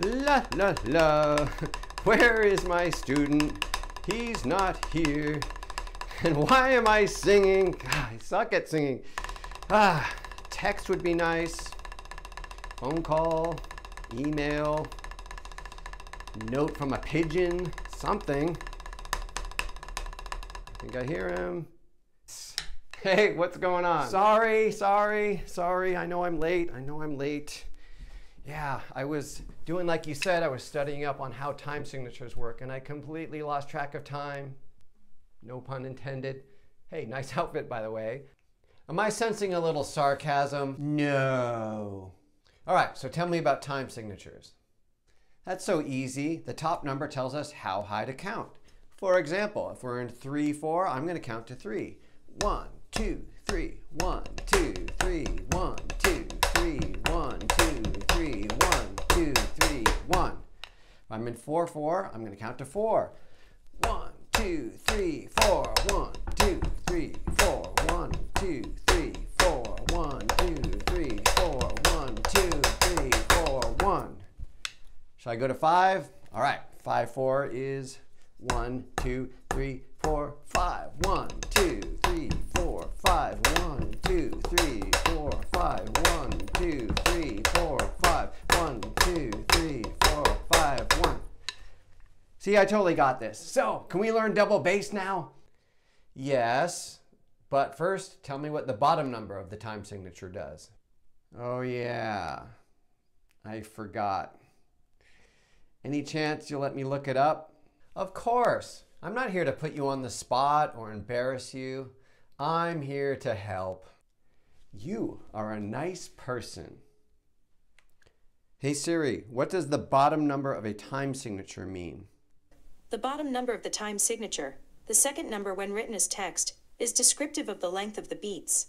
La la la. Where is my student? He's not here. And why am I singing? God, I suck at singing. Ah, text would be nice. Phone call, email, note from a pigeon, something. I think I hear him. Hey, what's going on? Sorry, sorry, sorry. I know I'm late. I know I'm late. Yeah, I was doing like you said, I was studying up on how time signatures work and I completely lost track of time. No pun intended. Hey, nice outfit, by the way. Am I sensing a little sarcasm? No. All right, so tell me about time signatures. That's so easy. The top number tells us how high to count. For example, if we're in 3, 4, I'm going to count to 3. 1, 2, 3, 1, 2, 3, 1, 2, I'm in 4, 4, I'm going to count to 4. 1, 2, 3, 4, 1, 2, 3, 4, 1, 2, 3, 4, 1, 2, 3, 4, 1, 2, 3, 4, 1. Shall I go to 5? All right, 5, 4 is 1, 2, 3, 4, 5. 1, See, I totally got this. So, can we learn double bass now? Yes, but first, tell me what the bottom number of the time signature does. Oh yeah, I forgot. Any chance you'll let me look it up? Of course. I'm not here to put you on the spot or embarrass you. I'm here to help. You are a nice person. Hey Siri, what does the bottom number of a time signature mean? The bottom number of the time signature, the second number when written as text, is descriptive of the length of the beats.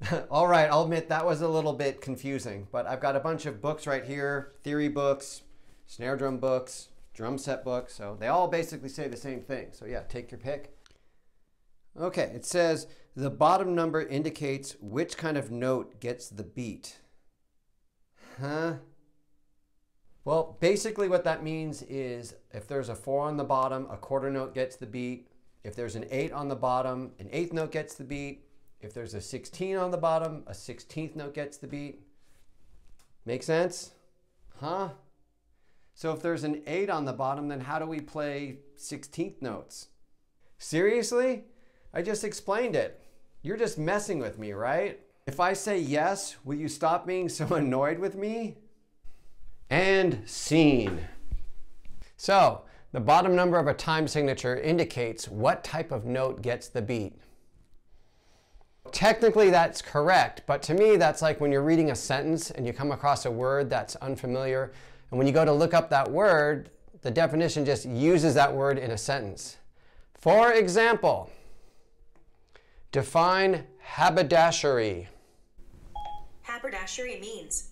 All right, I'll admit that was a little bit confusing, but I've got a bunch of books right here, theory books, snare drum books, drum set books, so they all basically say the same thing. So yeah, take your pick. Okay, it says the bottom number indicates which kind of note gets the beat. Huh? Well, basically what that means is if there's a four on the bottom, a quarter note gets the beat. If there's an eight on the bottom, an eighth note gets the beat. If there's a 16 on the bottom, a 16th note gets the beat. Make sense? Huh? So if there's an 8 on the bottom, then how do we play 16th notes? Seriously? I just explained it. You're just messing with me, right? If I say yes, will you stop being so annoyed with me? And scene. So, the bottom number of a time signature indicates what type of note gets the beat. Technically that's correct, but to me that's like when you're reading a sentence and you come across a word that's unfamiliar, and when you go to look up that word, the definition just uses that word in a sentence. For example, define haberdashery. Haberdashery means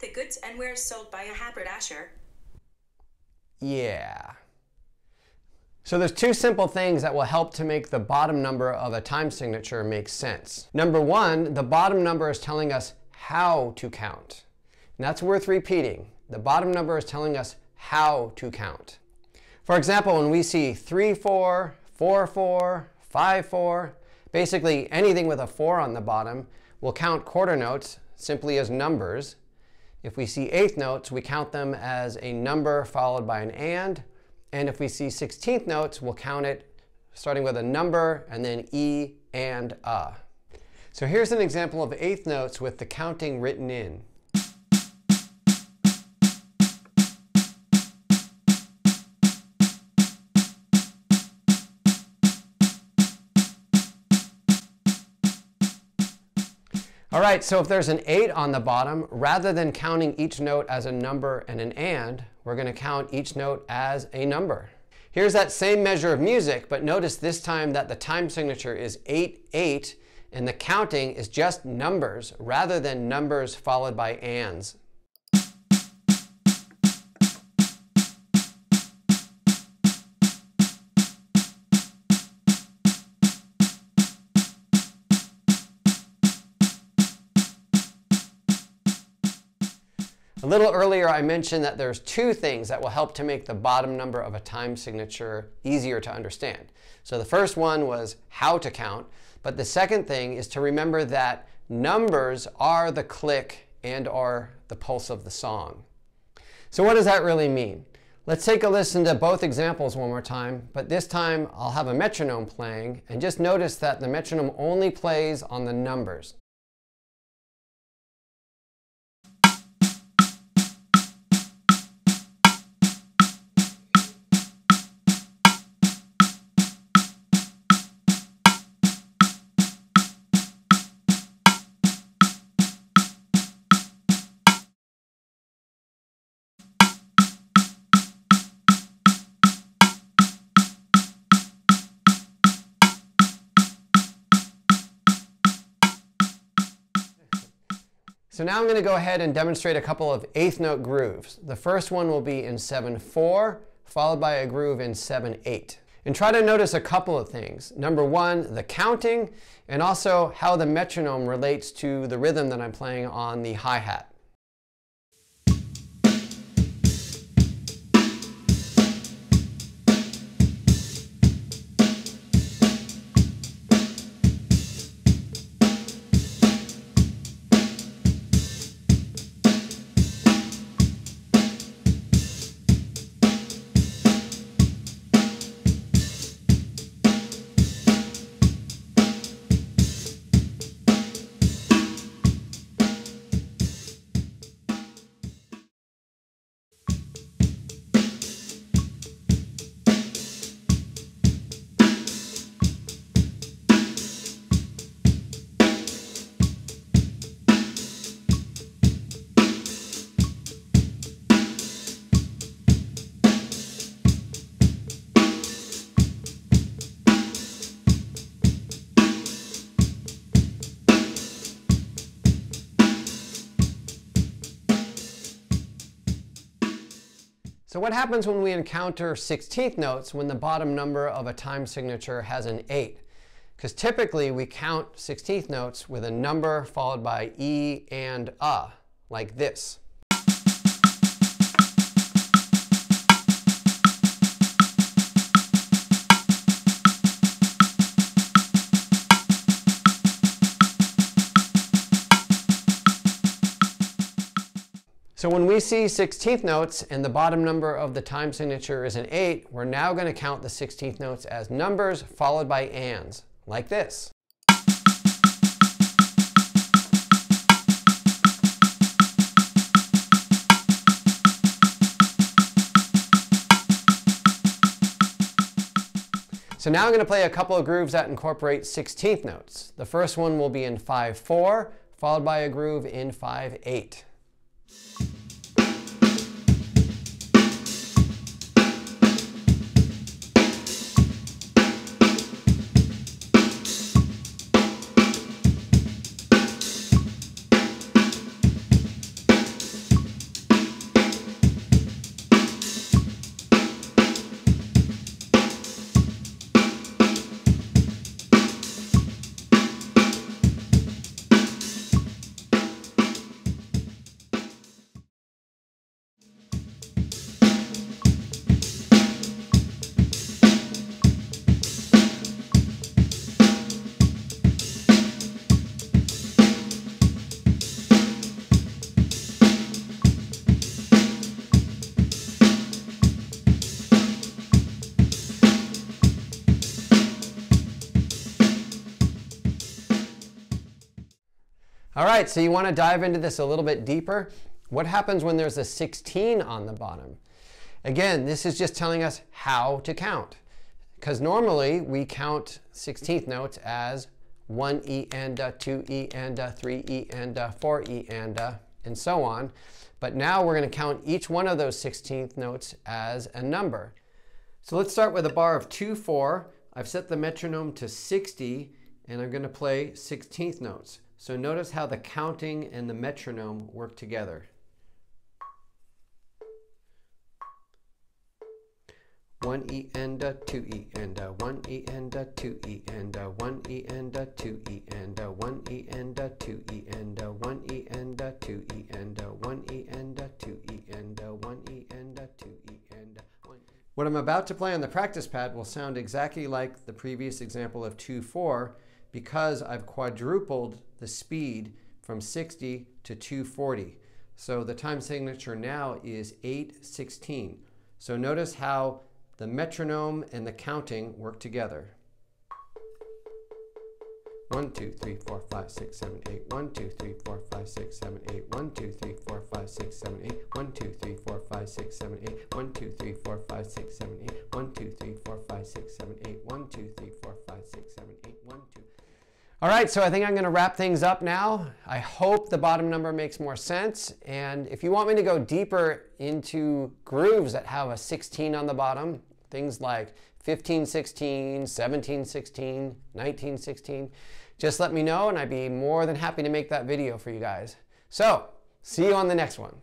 the goods and wares sold by a haberdasher. Yeah. So there's two simple things that will help to make the bottom number of a time signature make sense. Number one, the bottom number is telling us how to count. And that's worth repeating. The bottom number is telling us how to count. For example, when we see 3, 4, 4, 4, 5, 4, basically anything with a 4 on the bottom, we'll count quarter notes simply as numbers. If we see eighth notes, we count them as a number followed by an and. And if we see 16th notes, we'll count it starting with a number and then E and A. So here's an example of eighth notes with the counting written in. All right, so if there's an 8 on the bottom, rather than counting each note as a number and an and, we're going to count each note as a number. Here's that same measure of music, but notice this time that the time signature is 8, 8, and the counting is just numbers rather than numbers followed by ands. Little earlier, I mentioned that there's two things that will help to make the bottom number of a time signature easier to understand. So the first one was how to count, but the second thing is to remember that numbers are the click and are the pulse of the song. So what does that really mean? Let's take a listen to both examples one more time, but this time I'll have a metronome playing, and just notice that the metronome only plays on the numbers. So now I'm going to go ahead and demonstrate a couple of eighth note grooves. The first one will be in 7-4, followed by a groove in 7-8. And try to notice a couple of things. Number one, the counting, and also how the metronome relates to the rhythm that I'm playing on the hi-hat. So what happens when we encounter 16th notes when the bottom number of a time signature has an 8? Because typically we count 16th notes with a number followed by E and A, like this. So when we see 16th notes and the bottom number of the time signature is an 8, we're now going to count the 16th notes as numbers followed by ands, like this. So now I'm going to play a couple of grooves that incorporate 16th notes. The first one will be in 5-4, followed by a groove in 5-8. All right, so you want to dive into this a little bit deeper. What happens when there's a 16 on the bottom? Again, this is just telling us how to count. Because normally we count 16th notes as 1 E and a, 2 E and a, 3 E and a, 4 E and a, and so on. But now we're going to count each one of those 16th notes as a number. So let's start with a bar of 2, 4. I've set the metronome to 60 and I'm going to play 16th notes. So notice how the counting and the metronome work together. One E and a, two E and a, one E and a, two E and a, one E and a, two E and a, one E and a, two E and a, one E and a, two E and a, one E and a, two E and a, one E and a, two E and a, one. What I'm about to play on the practice pad will sound exactly like the previous example of 2-4, because I've quadrupled the speed from 60 to 240. So the time signature now is 816. So notice how the metronome and the counting work together. 1, 2, 3, 4, 5, 6, 7, 8. 1, 2, 3, 4, 5, 6, 7, 8. 1, 2, 3, 4, 5, 6, 7, 8. 1, 2, 3, 4, 5, 6, 7, 8. 1, 2, 3, 4, 5, 6, 7, 8. 1, 2, 3, 4, 5, 6, 7, 8. 1, 2, 3, 4, 5, 6, 7, 8. 1, 2. All right, so I think I'm going to wrap things up now. I hope the bottom number makes more sense. And if you want me to go deeper into grooves that have a 16 on the bottom, things like 15, 16, 17, 16, 19, 16, just let me know and I'd be more than happy to make that video for you guys. So, see you on the next one.